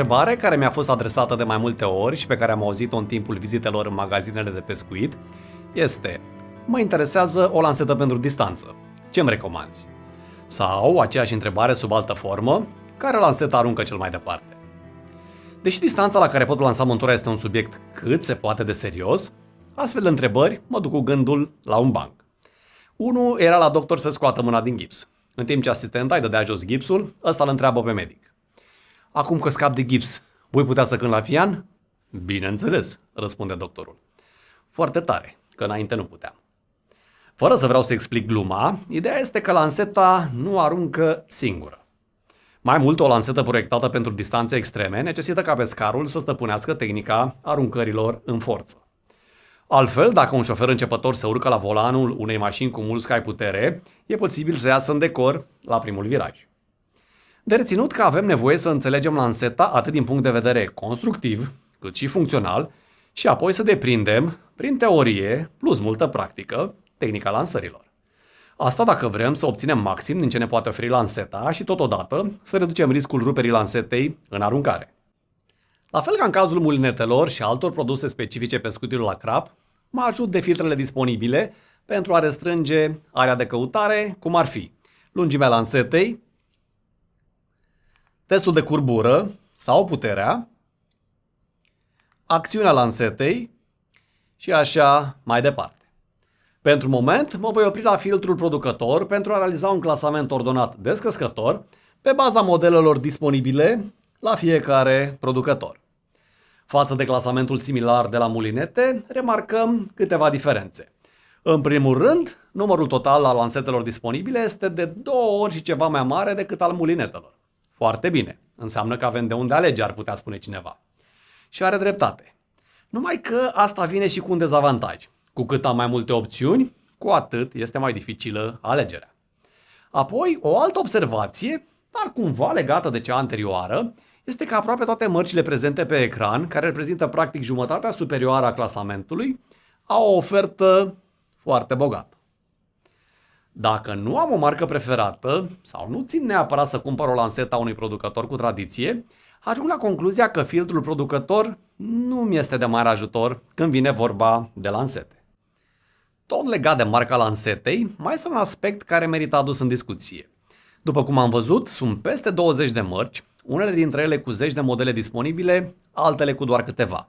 întrebare care mi-a fost adresată de mai multe ori și pe care am auzit-o în timpul vizitelor în magazinele de pescuit este Mă interesează o lansetă pentru distanță. Ce îmi recomanzi? Sau, aceeași întrebare sub altă formă, care lansetă aruncă cel mai departe? Deși distanța la care pot lansa montura este un subiect cât se poate de serios, astfel de întrebări mă duc cu gândul la un banc. Unul era la doctor să scoată mâna din gips. În timp ce asistenta îi dădea jos gipsul, ăsta îl întreabă pe medic. Acum că scap de gips, voi putea să cânt la pian? Bineînțeles, răspunde doctorul. Foarte tare, că înainte nu puteam. Fără să vreau să explic gluma, ideea este că lanseta nu aruncă singură. Mai mult, o lansetă proiectată pentru distanțe extreme necesită ca pescarul să stăpânească tehnica aruncărilor în forță. Altfel, dacă un șofer începător se urcă la volanul unei mașini cu mult scai putere, e posibil să iasă în decor la primul viraj. De reținut că avem nevoie să înțelegem lanseta atât din punct de vedere constructiv, cât și funcțional, și apoi să deprindem, prin teorie plus multă practică, tehnica lansărilor. Asta dacă vrem să obținem maxim din ce ne poate oferi lanseta și totodată să reducem riscul ruperii lansetei în aruncare. La fel ca în cazul mulinetelor și altor produse specifice pescuitului la crap, mă ajut de filtrele disponibile pentru a restrânge area de căutare, cum ar fi lungimea lansetei, testul de curbură sau puterea, acțiunea lansetei și așa mai departe. Pentru moment, mă voi opri la filtrul producător pentru a realiza un clasament ordonat descrescător pe baza modelelor disponibile la fiecare producător. Față de clasamentul similar de la mulinete, remarcăm câteva diferențe. În primul rând, numărul total al lansetelor disponibile este de două ori și ceva mai mare decât al mulinetelor. Foarte bine. Înseamnă că avem de unde alege, ar putea spune cineva. Și are dreptate. Numai că asta vine și cu un dezavantaj. Cu cât am mai multe opțiuni, cu atât este mai dificilă alegerea. Apoi, o altă observație, dar cumva legată de cea anterioară, este că aproape toate mărcile prezente pe ecran, care reprezintă practic jumătatea superioară a clasamentului, au o ofertă foarte bogată. Dacă nu am o marcă preferată sau nu țin neapărat să cumpăr o lansetă a unui producător cu tradiție, ajung la concluzia că filtrul producător nu mi este de mare ajutor când vine vorba de lansete. Tot legat de marca lansetei, mai este un aspect care merită adus în discuție. După cum am văzut, sunt peste 20 de mărci, unele dintre ele cu zeci de modele disponibile, altele cu doar câteva.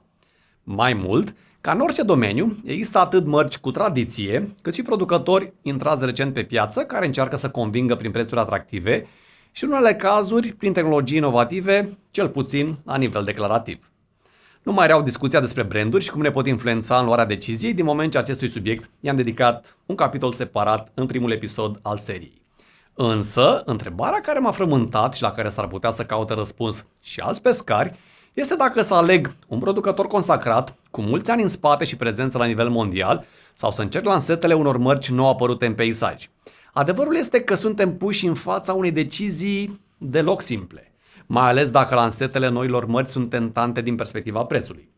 Mai mult, ca în orice domeniu, există atât mărci cu tradiție, cât și producători intrați recent pe piață care încearcă să convingă prin prețuri atractive și în unele cazuri prin tehnologii inovative, cel puțin la nivel declarativ. Nu mai reau discuția despre branduri și cum ne pot influența în luarea deciziei, din moment ce acestui subiect i-am dedicat un capitol separat în primul episod al seriei. Însă, întrebarea care m-a frământat și la care s-ar putea să caute răspuns și alți pescari este dacă să aleg un producător consacrat, cu mulți ani în spate și prezență la nivel mondial, sau să încerc lansetele unor mărci nou apărute în peisaj. Adevărul este că suntem puși în fața unei decizii deloc simple, mai ales dacă lansetele noilor mărci sunt tentante din perspectiva prețului.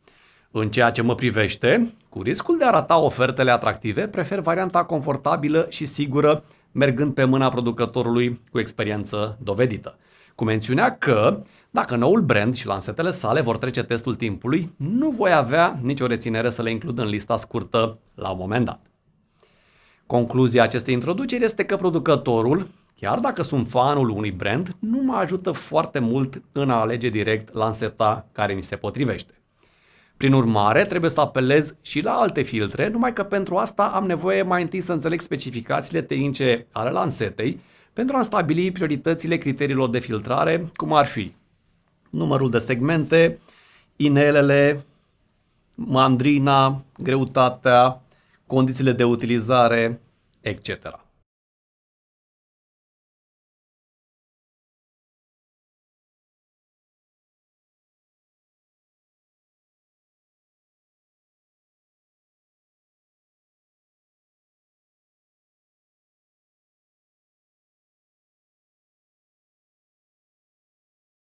În ceea ce mă privește, cu riscul de a rata ofertele atractive, prefer varianta confortabilă și sigură mergând pe mâna producătorului cu experiență dovedită. Cu mențiunea că, dacă noul brand și lansetele sale vor trece testul timpului, nu voi avea nicio reținere să le includ în lista scurtă la un moment dat. Concluzia acestei introduceri este că producătorul, chiar dacă sunt fanul unui brand, nu mă ajută foarte mult în a alege direct lanseta care mi se potrivește. Prin urmare, trebuie să apelez și la alte filtre, numai că pentru asta am nevoie mai întâi să înțeleg specificațiile tehnice ale lansetei pentru a stabili prioritățile criteriilor de filtrare, cum ar fi numărul de segmente, inelele, mandrina, greutatea, condițiile de utilizare, etc.